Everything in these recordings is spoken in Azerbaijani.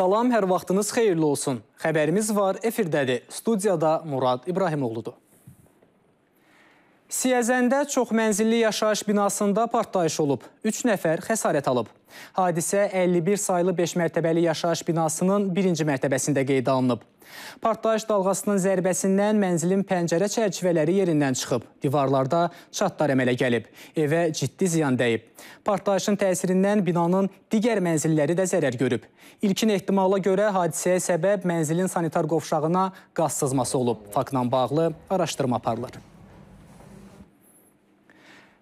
Salam, hər vaxtınız xeyirli olsun. Xəbərimiz var, efirdədir. Studiyada Murad İbrahimoğludur. Siyəzəndə çoxmənzilli yaşayış binasında partlayış olub. 3 nəfər xəsarət alıb. Hadisə 51 sayılı 5 mərtəbəli yaşayış binasının birinci mərtəbəsində qeydə alınıb. Partlayış dalğasının zərbəsindən mənzilin pəncərə çərçivələri yerindən çıxıb. Divarlarda çatlar əmələ gəlib. Evə ciddi ziyan dəyib. Partlayışın təsirindən binanın digər mənzilləri də zərər görüb. İlkin ehtimala görə hadisəyə səbəb mənzilin sanitar qovşağına qaz sızması olub. Faktla bağlı araşdırma aparılır.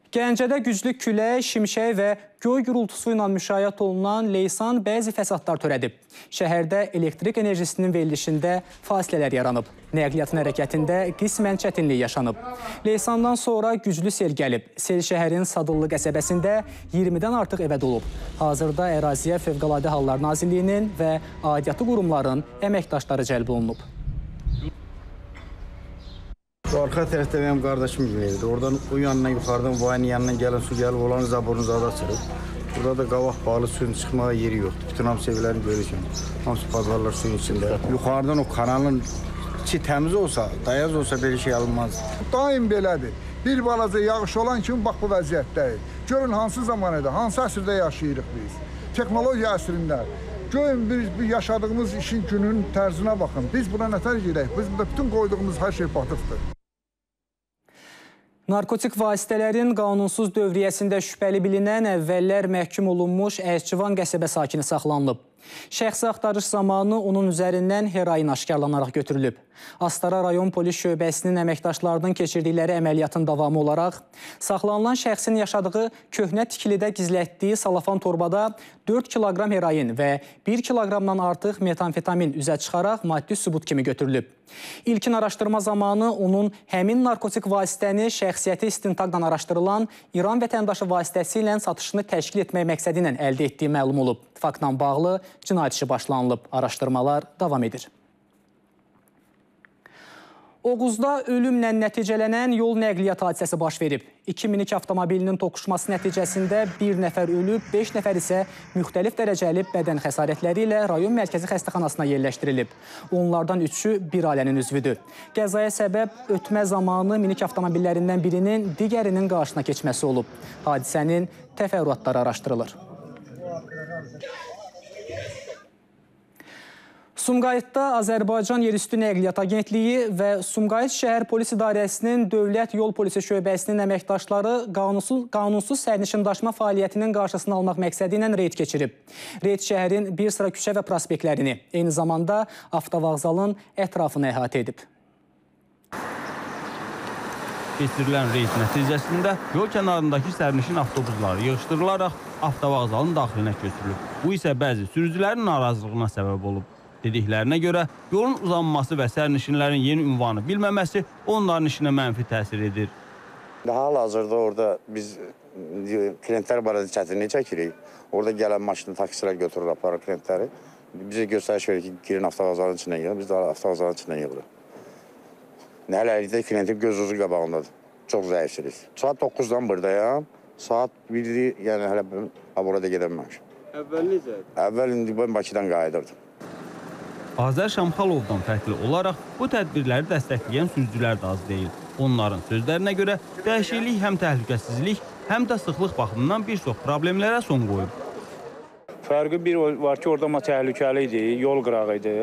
Gəncədə güclü külək, şimşək və göy gürültüsü ilə müşayiət olunan Leysan bəzi fəsadlar törədib. Şəhərdə elektrik enerjisinin verilişində fasilələr yaranıb. Nəqliyyatın hərəkətində qismən çətinlik yaşanıb. Leysandan sonra güclü sel gəlib. Sel şəhərin Sadıllı qəsəbəsində 20-dən artıq evə dolub. Hazırda əraziyə Fövqəladə Hallar Nazirliyinin və aidiyyatı qurumların əməkdaşları cəlb olunub. Arka tərəfdə mənim qardaşım evdir. Oradan o yandan yuxarıdan vayın yanından gələn su gəlib olan zaborun zada açırıq. Burada da qavaq bağlı suyun çıxmağa yeri yoxdur. Bütün hamısı evlərini görürsən. Hamısı pazarlar suyun içində. Yuxarıdan o kanalın içi təmiz olsa, dayaz olsa belə şey alınmaz. Daim belədir. Bir balaca yağış olan kimi bax bu vəziyyətdəyik. Görün hansı zamanədə, hansı əsrdə yaşayırıq biz. Texnologiya əsrində. Görün biz, biz yaşadığımız işin günün tərzinə baxın. Biz buna nətər gedək? Biz burada bütün qoyduğumuz hər şey batıqdır. Narkotik vasitələrin qanunsuz dövriyyəsində şübhəli bilinən əvvəllər məhkum olunmuş Əzcivan qəsəbə sakini saxlanılıb. Şəxsi axtarış zamanı onun üzərindən heroin aşkarlanaraq götürülüb. Astara rayon polis şöbəsinin əməkdaşlarının keçirdikləri əməliyyatın davamı olaraq saxlanılan şəxsin yaşadığı köhnə tikilidə gizlətdiyi salafan torbada 4 kiloqram heroin və 1 kiloqramdan artıq metamfetamin üzə çıxaraq maddi sübut kimi götürülüb. İlkin araşdırma zamanı onun həmin narkotik vasitəni şəxsiyyəti istintaqdan araşdırılan İran vətəndaşı vasitəsilə satışını təşkil etmək məqsədi ilə əldə etdiyi məlum olub. Faktla bağlı cinayət işi başlanılıb. Araşdırmalar davam edir. Oğuzda ölümlə nəticələnən yol nəqliyyat hadisəsi baş verib. İki minik avtomobilinin toqquşması nəticəsində bir nəfər ölüb, beş nəfər isə müxtəlif dərəcəli bədən xəsarətləri ilə rayon mərkəzi xəstəxanasına yerləşdirilib. Onlardan üçü bir ailənin üzvüdür. Qəzaya səbəb ötmə zamanı minik avtomobillərindən birinin digərinin qarşısına keçməsi olub. Hadisənin təfərrüatları araşdırılır. Sumqayıtda Azərbaycan Yerüstü Nəqliyyat Agentliyi və Sumqayıt şəhər polis idarəsinin Dövlət Yol Polisi şöbəsinin əməkdaşları qanunsuz, qanunsuz sərnişin daşıma fəaliyyətinin qarşısını almaq məqsədi ilə reyd keçirib. Reyd şəhərin bir sıra küçə və prospektlərini, eyni zamanda avtovağzalın ətrafını əhatə edib. Keçirilən reyd nəticəsində yol kənarındakı sərnişin avtobusları yığışdırılaraq avtovağzalın daxilinə köçürülüb. Bu isə bəzi sürücülərin narazılığına səbəb olub. Dediklərinə görə yolun uzanması və sərnişinlərin yeni ünvanı bilməməsi onların işinə mənfi təsir edir. Hal-hazırda orada biz e, klientlər barədə çətinlik çəkirik. Orada gələn maşını taksilər götürür, aparır klientləri. Bizə göstəriş verir ki, girin avtovazanın içinə yığın. Biz də avtovazanın içinə yığırıq. Nələlikdə klientin göz uzu qabağındadır. Çox zəifsiniz. Saat 9-dan buradayam. Saat 1-dir, yəni hələ burada gedəməmişim. Əvvəl necə? Əvvəl indi ben Bakıdan qayıdırdım. Azər Şamxalovdan fərqli olaraq bu tədbirləri dəstəkləyən sürücülər də az deyil. Onların sözlərinə görə dəyişiklik həm təhlükəsizlik, həm də sıxlıq baxımından bir çox problemlərə son qoyub. Fərqi bir var ki, orada təhlükəli idi, yol qırağı idi.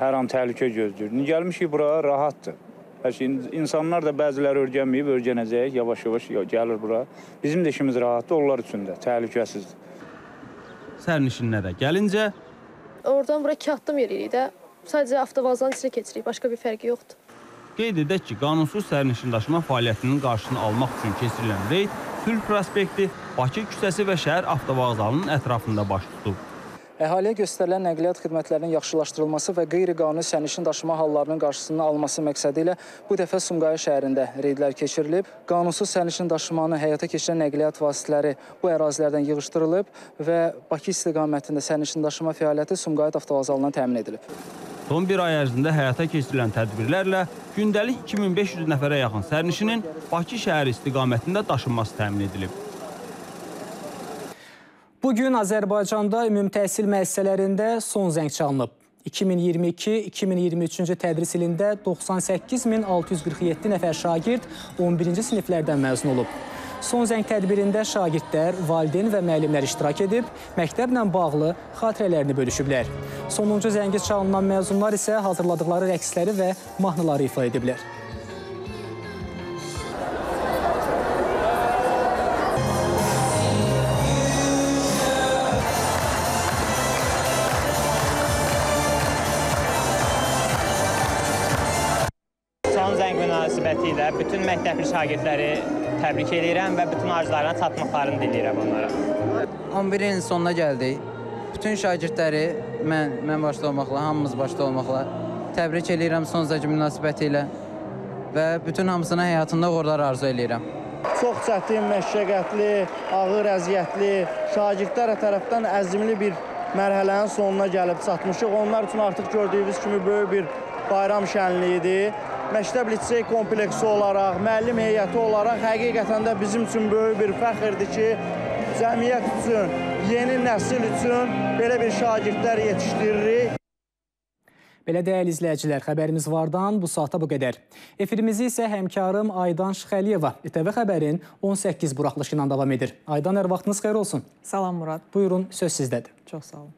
Hər an təhlükə gözləyir. Gəlmişik bura rahatdır. Şey insanlar da bəziləri öyrənməyib, öyrənəcək, yavaş-yavaş gəlir bura. Bizim də işimiz rahatdır, onlar üçün də təhlükəsizdir. Sərnişinlərə gəlincə, Oradan bura iki addım yeririk də. Sadəcə avtovazanın içinə keçirik, başqa bir fərqi yoxdur. qeyd edək ki, qanunsuz sərnişin daşıma fəaliyyətinin qarşısını almaq üçün keçirilən reyd Sülh prospekti, Bakı küçəsi və şəhər avtovağzalının ətrafında baş tutub. Əhaliyə göstərilən nəqliyyat xidmətlərinin yaxşılaşdırılması və qeyri-qanuni sərnişin daşıma hallarının qarşısının alınması məqsədi ilə bu dəfə Sumqayıt şəhərində reydlər keçirilib. Qanunsuz sərnişin daşımanı həyata keçirən nəqliyyat vasitələri bu ərazilərdən yığışdırılıb və Bakı istiqamətində sərnişin daşıma fəaliyyəti Sumqayıt avtovağzalından təmin edilib. Son bir ay ərzində həyata keçirilən tədbirlərlə gündəlik 2500 nəfərə yaxın sərnişinin Bakı şəhəri istiqamətində daşınması təmin edilib. Bu gün Azərbaycanda ümumi təhsil müəssisələrində son zəng çalınıb. 2022-2023-cü tədris ilində 98647 nəfər şagird 11-ci siniflərdən məzun olub. Son zəng tədbirində şagirdlər, valideyn və müəllimlər iştirak edib, məktəblə bağlı xatirələrini bölüşüblər. Sonuncu zəngi çalınan məzunlar isə hazırladıkları rəqsləri və mahnıları ifa ediblər. Zəng münasibəti ilə bütün məktəbli şagirdləri təbrik edirəm və bütün arzularına çatmaqlarını diləyirəm onlara. 11 ilin sonuna gəldik. Bütün şagirdləri mən, mən başda olmaqla, hamımız başda olmaqla təbrik edirəm son zəng münasibəti ilə və bütün hamısına həyatında uğurlar arzu edirəm. Çox çətin, məşəqqətli, ağır, əziyyətli, şagirdlər tərəfdən əzmli bir mərhələnin sonuna gəlib çatmışıq. Onlar üçün artıq gördüyünüz kimi böyük bir bayram şənliyidir. Məktəb lisey kompleksi olaraq, müəllim heyəti olaraq həqiqətən də bizim üçün böyük bir fəxrdir ki, cəmiyyət üçün, yeni nəsil üçün belə bir şagirdlər yetişdiririk. Belə dəyərli izləyicilər, xəbərimiz vardan bu saata bu qədər. Efirimizi isə həmkarım Aydan Şıxəliyeva İTV xəbərin 18 buraxılışı ilə davam edir. Aydan, hər vaxtınız xeyir olsun. Salam Murad. Buyurun, söz sizdədir. Çox sağ olun.